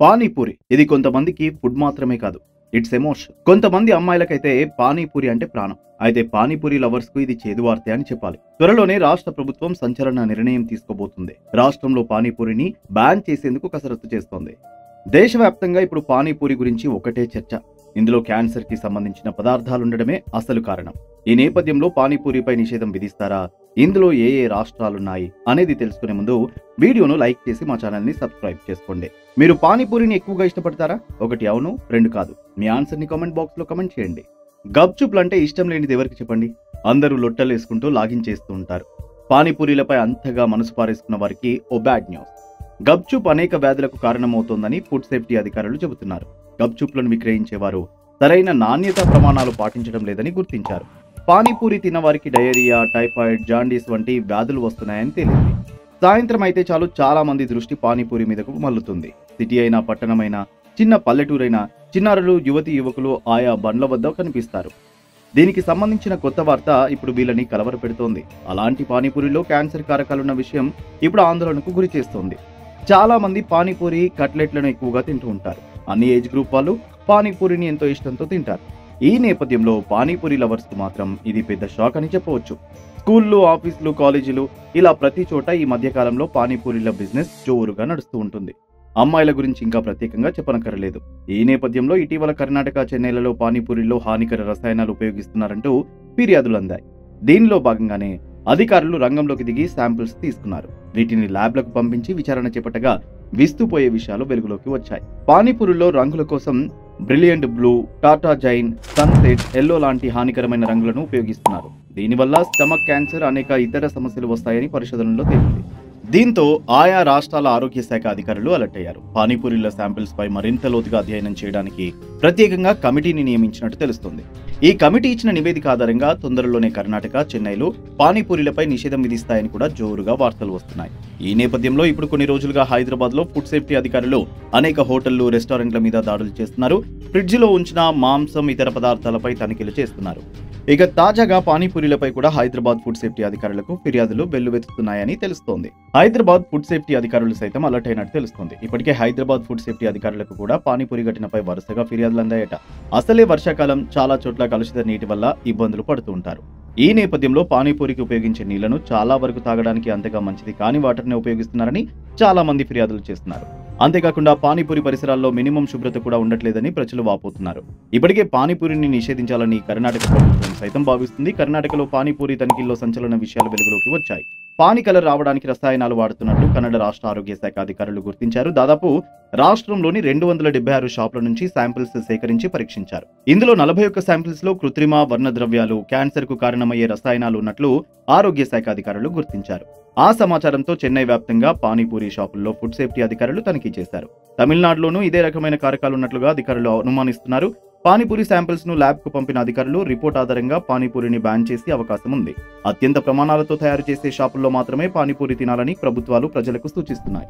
పానీపూరి. ఇది కొంతమందికి ఫుడ్ మాత్రమే కాదు. It's emotion. కొంతమంది అమ్మాయిలకైతే పానీపూరి అంటే ప్రాణం. అయితే పానీపూరి లవర్స్కు ఇది చేదువార్త అని చెప్పాలి. త్వరలోనే రాష్ట్ర ప్రభుత్వం సంచలన నిర్ణయం తీసుకోబోతుంది. రాష్ట్రంలో పానీపూరిని బ్యాన్ చేసేందుకు కసరత్తు చేస్తోంది. దేశవ్యాప్తంగా ఇప్పుడు పానీపూరి గురించి ఒకటే చర్చ. ఇందులో క్యాన్సర్కి సంబంధించిన పదార్థాలుండడమే అసలు కారణం. ఈ నేపథ్యంలో పానీపూరిపై నిషేధం విధిస్తారా? ఇందులో ఏ ఏ రాష్ట్రాలున్నాయి అనేది తెలుసుకునే ముందు వీడియోను లైక్ చేసి మా ఛానల్ని సబ్స్క్రైబ్ చేసుకోండి. మీరు పానీపూరిని ఎక్కువగా ఇష్టపడతారా? ఒకటి అవును రెండు కాదు. మీ ఆన్సర్ని కామెంట్ బాక్స్లో కమెంట్ చేయండి. గప్చుప్లు అంటే ఇష్టం లేనిది ఎవరికి చెప్పండి? అందరూ లొట్టలు వేసుకుంటూ లాగిన్ చేస్తూ ఉంటారు. పానీపూరీలపై అంతగా మనసు పారేసుకున్న వారికి ఓ బ్యాడ్ న్యూస్. గప్చుప్ అనేక వ్యాధులకు కారణమవుతోందని ఫుడ్ సేఫ్టీ అధికారులు చెబుతున్నారు. గప్చుప్లను విక్రయించేవారు సరైన నాణ్యత ప్రమాణాలు పాటించడం లేదని గుర్తించారు. పానీపూరి తిన్నవారికి డయేరియా టైఫాయిడ్ జాండీస్ వంటి వ్యాధులు వస్తున్నాయని తేలింది. సాయంత్రం అయితే చాలు చాలా మంది దృష్టి పానీపూరి మీదకు మల్లుతుంది సిటీ అయినా పట్టణమైనా చిన్న పల్లెటూరైనా చిన్నారులు యువతి యువకులు ఆయా బండ్ల వద్ద కనిపిస్తారు. దీనికి సంబంధించిన కొత్త వార్త ఇప్పుడు వీళ్ళని కలవరపెడుతోంది అలాంటి పానీపూరిలో క్యాన్సర్ కారకాలున్న విషయం ఇప్పుడు ఆందోళనకు గురి చేస్తోంది. చాలా మంది పానీపూరి కట్లెట్లను ఎక్కువగా తింటూ ఉంటారు. అన్ని ఏజ్ గ్రూప్ వాళ్ళు పానీపూరిని ఎంతో ఇష్టంతో తింటారు. ఈ నేపథ్యంలో పానీపూరి లవర్స్కు మాత్రం ఇది పెద్ద షాక్ అని చెప్పవచ్చు. స్కూళ్ళు ఆఫీసులు కాలేజీలు ఇలా ప్రతి చోట ఈ మధ్యకాలంలో పానీపూరీల బిజినెస్ జోరుగా నడుస్తూ ఉంటుంది. అమ్మాయిల గురించి ఇంకా ప్రత్యేకంగా చెప్పనక్కరలేదు. ఈ నేపథ్యంలో ఇటీవల కర్ణాటక చెన్నైలలో పానీపూరిలో హానికర రసాయనాలు ఉపయోగిస్తున్నారంటూ ఫిర్యాదులు అందాయి. దీనిలో భాగంగానే అధికారులు రంగంలోకి దిగి శాంపిల్స్ తీసుకున్నారు. వీటిని ల్యాబ్లకు పంపించి విచారణ చేపట్టగా విస్తుపోయే విషయాలు వెలుగులోకి వచ్చాయి. పానీపూరిలో రంగుల కోసం brilliant blue tartrazine sunset yellow లాంటి హానికరమైన రంగులను ఉపయోగిస్తున్నారు. దీనివల్ల స్టమక్ క్యాన్సర్ అనేక ఇతర సమస్యలు వస్తాయని పరిశోధనలో తేలింది. దీంతో ఆయా రాష్ట్రాల ఆరోగ్య శాఖ అధికారులు అలర్ట్ అయ్యారు. పానీపూరిల శాంపిల్స్ పై మరింత లోతుగా అధ్యయనం చేయడానికి ప్రత్యేకంగా కమిటీని నియమించినట్టు తెలుస్తుంది. ఈ కమిటీ ఇచ్చిన నివేదిక ఆధారంగా తొందరలోనే కర్ణాటక చెన్నైలో పానీపూరిలపై నిషేధం విధిస్తాయని కూడా జోరుగా వార్తలు వస్తున్నాయి. ఈ నేపథ్యంలో ఇప్పుడు కొన్ని రోజులుగా హైదరాబాద్లో ఫుడ్ సేఫ్టీ అధికారులు అనేక హోటళ్ళు రెస్టారెంట్ల మీద దాడులు చేస్తున్నారు. ఫ్రిడ్జ్లో ఉంచిన మాంసం ఇతర పదార్థాలపై తనిఖీలు చేస్తున్నారు. ఇక తాజాగా పానీపూరిలపై కూడా హైదరాబాద్ ఫుడ్ సేఫ్టీ అధికారులకు ఫిర్యాదులు వెల్లువెత్తుతున్నాయని తెలుస్తోంది. హైదరాబాద్ ఫుడ్ సేఫ్టీ అధికారులు సైతం అలర్ట్ అయినట్టు తెలుస్తోంది. ఇప్పటికే హైదరాబాద్ ఫుడ్ సేఫ్టీ అధికారులకు కూడా పానీపూరి ఘటనపై వరుసగా ఫిర్యాదులు అందాయట అసలే వర్షాకాలం చాలా చోట్ల కలుషిత నీటి వల్ల ఇబ్బందులు పడుతూ ఉంటారు. ఈ నేపథ్యంలో పానీపూరికి ఉపయోగించే నీళ్ళను చాలా వరకు తాగడానికి అంతగా మంచిది కాని వాటర్ని ఉపయోగిస్తున్నారని చాలా మంది ఫిర్యాదులు చేస్తున్నారు. అంతేకాకుండా పానీపూరి పరిసరాల్లో మినిమం శుభ్రత కూడా ఉండట్లేదని ప్రజలు వాపోతున్నారు. ఇప్పటికే పానీపూరిని నిషేధించాలని కర్ణాటక ప్రభుత్వం సైతం భావిస్తుంది. కర్ణాటకలో పానీపూరి తనిఖీల్లో సంచలన విషయాలు వెలుగులోకి వచ్చాయి. పానీ కలర్ రావడానికి రసాయనాలు వాడుతున్నట్టు కన్నడ రాష్ట్ర ఆరోగ్య శాఖ అధికారులు గుర్తించారు. దాదాపు రాష్ట్రంలోని రెండు వందల డెబ్బై ఆరు షాపుల నుంచి శాంపిల్స్ సేకరించి పరీక్షించారు. ఇందులో నలభై ఒక్క శాంపిల్స్లో కృత్రిమ వర్ణ ద్రవ్యాలు క్యాన్సర్కు కారణమయ్యే రసాయనాలు ఉన్నట్లు ఆరోగ్య శాఖ అధికారులు గుర్తించారు. ఆ సమాచారంతో చెన్నై వ్యాప్తంగా పానీపూరి షాపుల్లో ఫుడ్ సేఫ్టీ అధికారులు తనిఖీ చేశారు. తమిళనాడులోనూ ఇదే రకమైన కారకాలు ఉన్నట్లుగా అధికారులు అనుమానిస్తున్నారు. పానీపూరి శాంపిల్స్ను ల్యాబ్కు పంపిన అధికారులు రిపోర్ట్ ఆధారంగా పానీపూరిని బ్యాన్ చేసే అవకాశం ఉంది. అత్యంత ప్రమాణాలతో తయారు చేసే షాపుల్లో మాత్రమే పానీపూరి తినాలని ప్రభుత్వాలు ప్రజలకు సూచిస్తున్నాయి.